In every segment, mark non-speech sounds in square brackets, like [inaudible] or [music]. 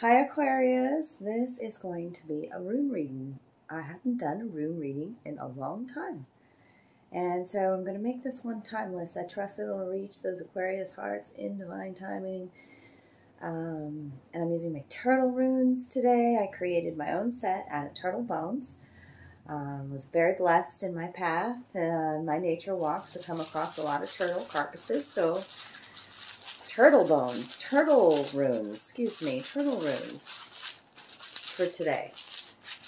Hi Aquarius, this is going to be a rune reading. I haven't done a rune reading in a long time. And so I'm going to make this one timeless. I trust it will reach those Aquarius hearts in divine timing. Um, and I'm using my turtle runes today. I created my own set out of turtle bones. Um, was very blessed in my path, uh, my nature walks to come across a lot of turtle carcasses. So turtle bones, turtle runes, excuse me, turtle runes for today.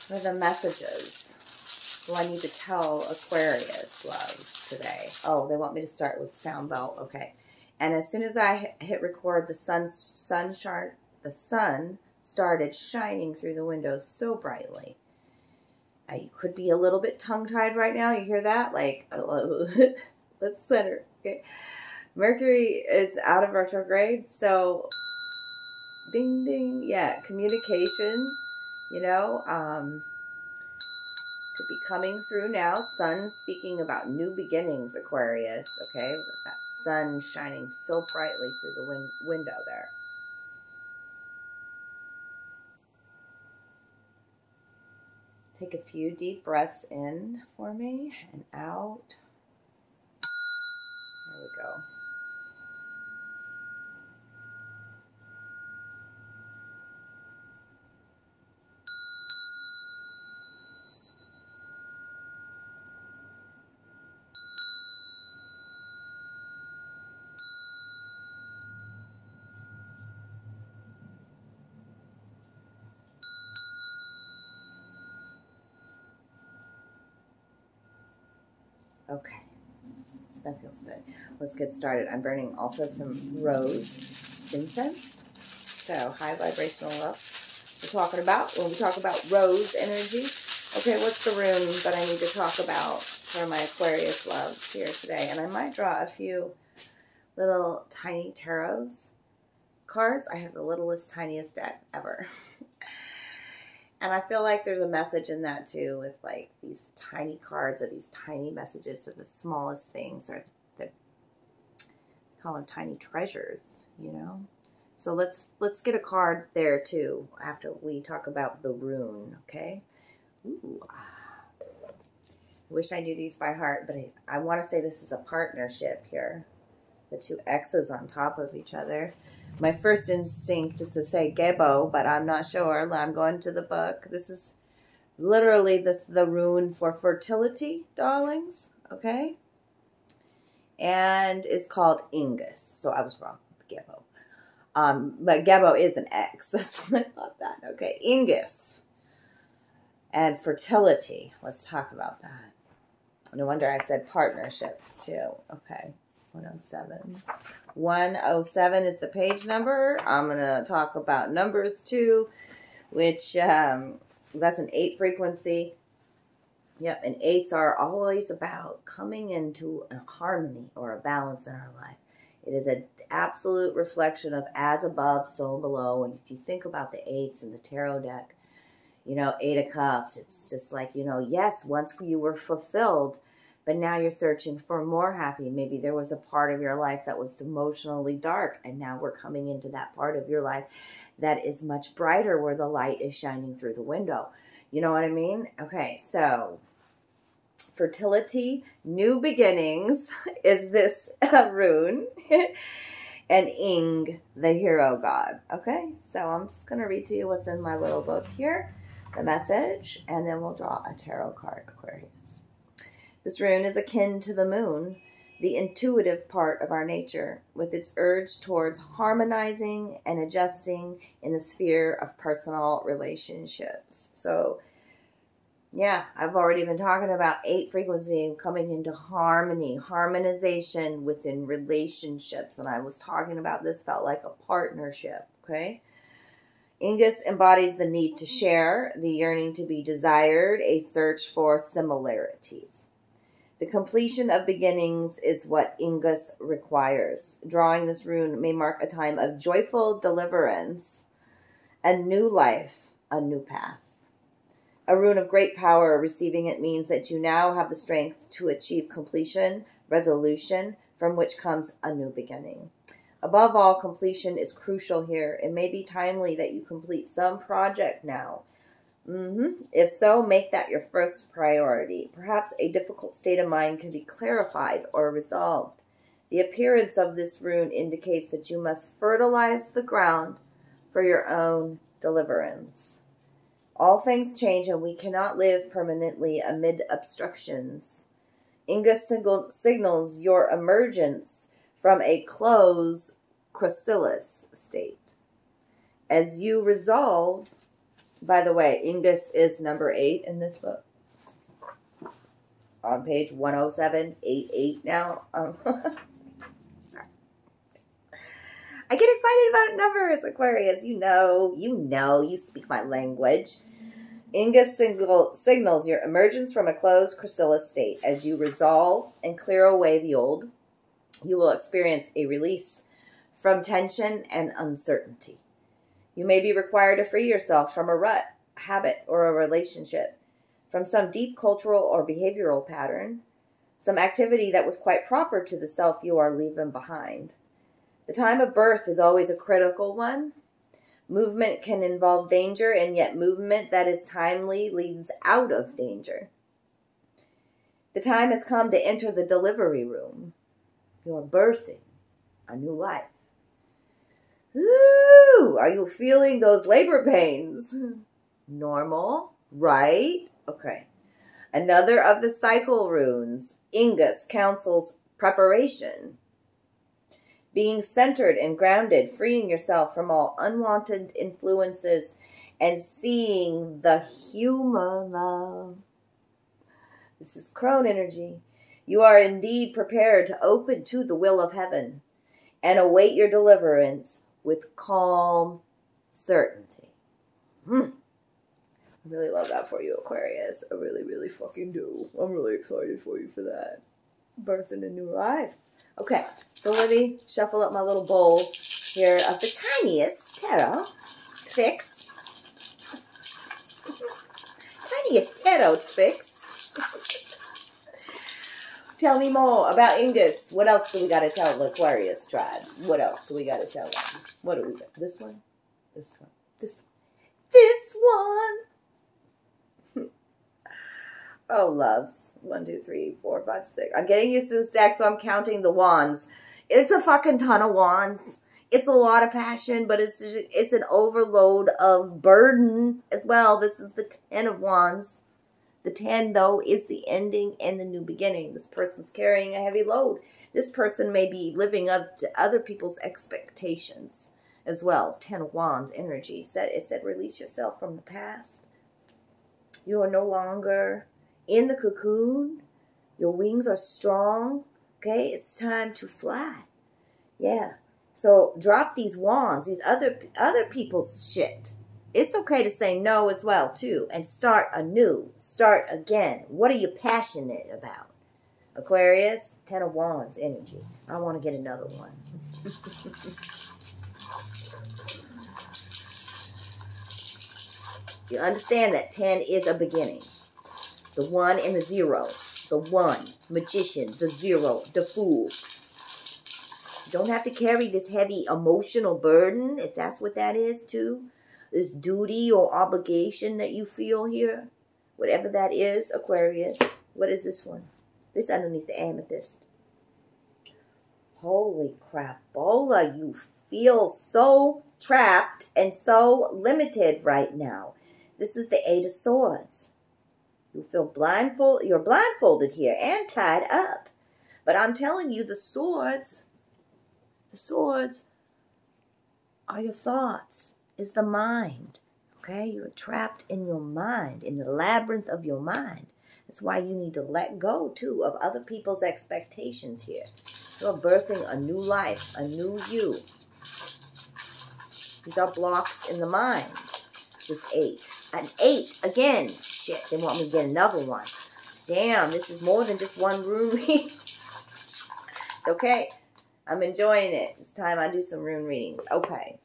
What are the messages? So I need to tell Aquarius loves today. Oh, they want me to start with sound bell. Okay. And as soon as I hit record, the sun, sun chart, the sun started shining through the window so brightly. Uh, you could be a little bit tongue-tied right now. You hear that? Like, [laughs] let's center. Okay. Mercury is out of retrograde, so ding ding. Yeah, communication, you know, um, could be coming through now. Sun speaking about new beginnings, Aquarius, okay? With that sun shining so brightly through the win window there. Take a few deep breaths in for me and out. There we go. Okay, that feels good. Let's get started. I'm burning also some rose incense. So high vibrational love we're talking about when we talk about rose energy. Okay, what's the room that I need to talk about for my Aquarius loves here today? And I might draw a few little tiny tarots cards. I have the littlest, tiniest deck ever. [laughs] And I feel like there's a message in that too, with like these tiny cards or these tiny messages or the smallest things or the call them tiny treasures, you know. So let's let's get a card there too after we talk about the rune, okay? Ooh. Ah. I wish I knew these by heart, but I, I want to say this is a partnership here. The two X's on top of each other. My first instinct is to say Gebo, but I'm not sure. I'm going to the book. This is literally the, the rune for fertility, darlings, okay? And it's called Inguz. So I was wrong with Gebo. Um, but Gebo is an X. [laughs] That's what I thought that. Okay, Inguz. And fertility. Let's talk about that. No wonder I said partnerships too. Okay. 107. 107 is the page number. I'm going to talk about numbers too, which um, that's an 8 frequency. Yep, and 8s are always about coming into a harmony or a balance in our life. It is an absolute reflection of as above, so below. And if you think about the 8s in the tarot deck, you know, Eight of Cups, it's just like, you know, yes, once you were fulfilled – but now you're searching for more happy. Maybe there was a part of your life that was emotionally dark, and now we're coming into that part of your life that is much brighter where the light is shining through the window. You know what I mean? Okay, so fertility, new beginnings [laughs] is this uh, [laughs] rune. [laughs] and Ing, the hero god. Okay, so I'm just going to read to you what's in my little book here, the message, and then we'll draw a tarot card, Aquarius. This rune is akin to the moon, the intuitive part of our nature, with its urge towards harmonizing and adjusting in the sphere of personal relationships. So, yeah, I've already been talking about eight frequency coming into harmony, harmonization within relationships. And I was talking about this felt like a partnership, okay? Inguz embodies the need to share, the yearning to be desired, a search for similarities. The completion of beginnings is what Inguz requires. Drawing this rune may mark a time of joyful deliverance, a new life, a new path. A rune of great power, receiving it means that you now have the strength to achieve completion, resolution, from which comes a new beginning. Above all, completion is crucial here. It may be timely that you complete some project now. Mm-hmm. If so, make that your first priority. Perhaps a difficult state of mind can be clarified or resolved. The appearance of this rune indicates that you must fertilize the ground for your own deliverance. All things change, and we cannot live permanently amid obstructions. Inga signals your emergence from a closed chrysalis state. As you resolve, by the way, Inguz is number eight in this book. On page 10788 now. Um, [laughs] I get excited about numbers, Aquarius. You know, you know, you speak my language. Inga single, signals your emergence from a closed chrysalis state. As you resolve and clear away the old, you will experience a release from tension and uncertainty. You may be required to free yourself from a rut, habit, or a relationship, from some deep cultural or behavioral pattern, some activity that was quite proper to the self you are leaving behind. The time of birth is always a critical one Movement can involve danger, and yet movement that is timely leads out of danger. The time has come to enter the delivery room. You're birthing a new life. Are you feeling those labor pains? Hmm. Normal, right? Okay. Another of the cycle runes, Inguz, counsels preparation being centered and grounded, freeing yourself from all unwanted influences, and seeing the human love. This is crone energy. You are indeed prepared to open to the will of heaven and await your deliverance with calm certainty. Hmm. I really love that for you, Aquarius. I really, really fucking do. I'm really excited for you for that. Birthing a new life. Okay, so let me shuffle up my little bowl here of the tiniest tarot tricks. [laughs] tiniest tarot tricks. [laughs] tell me more about Inguz. What else do we got to tell the Aquarius tribe? What else do we got to tell them? What do we got? This one? This one? This one? This one? [laughs] Oh, loves. One, two, three, four, five, six. I'm getting used to this deck, so I'm counting the wands. It's a fucking ton of wands. It's a lot of passion, but it's it's an overload of burden as well. This is the ten of wands. The ten, though, is the ending and the new beginning. This person's carrying a heavy load. This person may be living up to other people's expectations as well. Ten of wands energy. Said it said release yourself from the past. You are no longer in the cocoon. Your wings are strong. Okay, it's time to fly. Yeah. So drop these wands, these other other people's shit. It's okay to say no as well too, and start anew, start again. What are you passionate about? Aquarius, Ten of Wands energy. I want to get another one. [laughs] you understand that 10 is a beginning the one and the zero, the one, magician, the zero, the fool. You don't have to carry this heavy emotional burden, if that's what that is too. This duty or obligation that you feel here, whatever that is, Aquarius. What is this one? This underneath the amethyst. Holy crap, Bola, you feel so trapped and so limited right now. This is the Eight of Swords. You feel blindfold. You're blindfolded here and tied up. But I'm telling you, the swords, the swords are your thoughts, is the mind. Okay? You're trapped in your mind, in the labyrinth of your mind. That's why you need to let go, too, of other people's expectations here. You're birthing a new life, a new you. These are blocks in the mind. This eight. An eight. Again, shit, they want me to get another one. Damn, this is more than just one rune reading. [laughs] it's okay. I'm enjoying it. It's time I do some rune readings. Okay.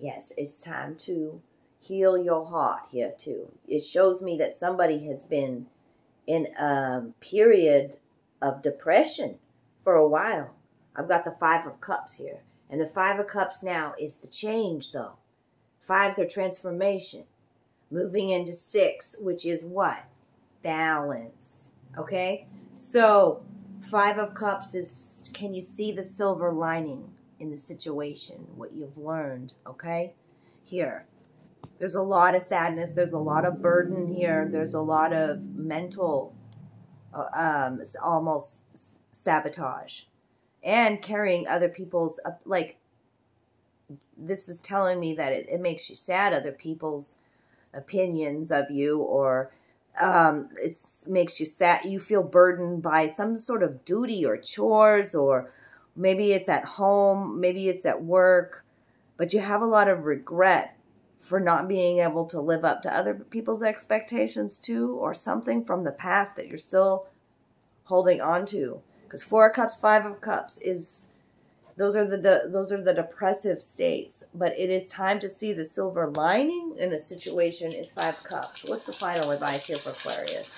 Yes, it's time to heal your heart here too. It shows me that somebody has been in a period of depression for a while. I've got the Five of Cups here. And the Five of Cups now is the change, though. Fives are transformation. Moving into six, which is what? Balance. Okay? So, Five of Cups is can you see the silver lining in the situation? What you've learned, okay? Here. There's a lot of sadness. There's a lot of burden here. There's a lot of mental, uh, um, almost sabotage and carrying other people's uh, like this is telling me that it, it makes you sad other people's opinions of you or um, it makes you sad you feel burdened by some sort of duty or chores or maybe it's at home maybe it's at work but you have a lot of regret for not being able to live up to other people's expectations too or something from the past that you're still holding on to. Because four of cups five of cups is those are the de- those are the depressive states but it is time to see the silver lining in a situation is five cups. What's the final advice here for aquarius?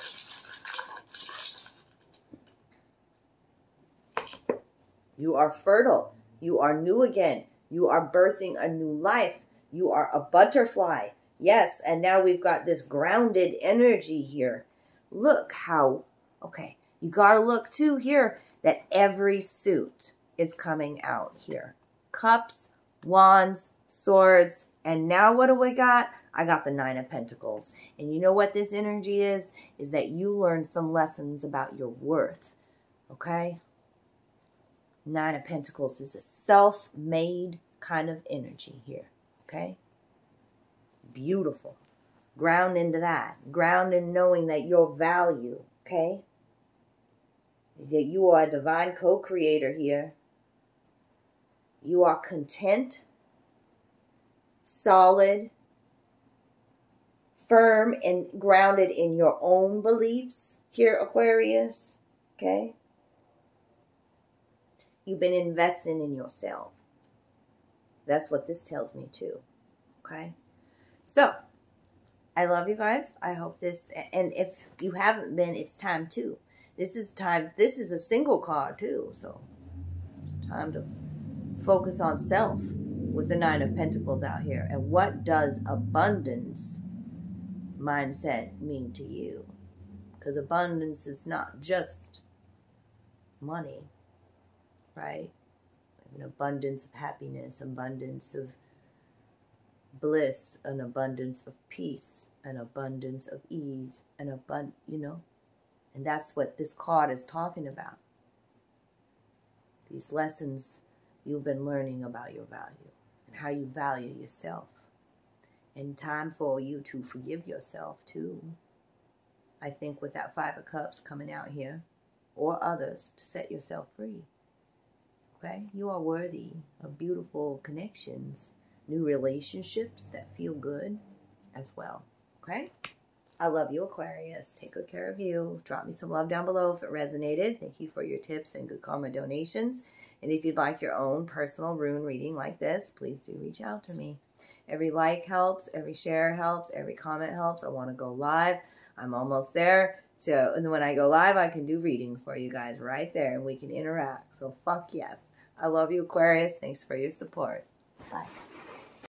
You are fertile. You are new again. You are birthing a new life. You are a butterfly. Yes and now we've got this grounded energy here. Look how okay you got to look too here that every suit is coming out here. Cups, wands, swords, and now what do we got? I got the Nine of Pentacles. And you know what this energy is? Is that you learned some lessons about your worth. Okay? Nine of Pentacles is a self-made kind of energy here. Okay? Beautiful. Ground into that. Ground in knowing that your value. Okay? that you are a divine co creator here. You are content, solid, firm, and grounded in your own beliefs here, Aquarius. Okay? You've been investing in yourself. That's what this tells me, too. Okay? So, I love you guys. I hope this, and if you haven't been, it's time to. This is time, this is a single card too, so it's time to focus on self with the Nine of Pentacles out here. And what does abundance mindset mean to you? Because abundance is not just money, right? An abundance of happiness, abundance of bliss, an abundance of peace, an abundance of ease, an abundance, you know, and that's what this card is talking about. These lessons you've been learning about your value and how you value yourself. And time for you to forgive yourself too. I think with that Five of Cups coming out here, or others, to set yourself free. Okay? You are worthy of beautiful connections, new relationships that feel good as well. Okay? I love you, Aquarius. Take good care of you. Drop me some love down below if it resonated. Thank you for your tips and good karma donations. And if you'd like your own personal rune reading like this, please do reach out to me. Every like helps, every share helps, every comment helps. I want to go live. I'm almost there. So, and when I go live, I can do readings for you guys right there and we can interact. So, fuck yes. I love you, Aquarius. Thanks for your support. Bye.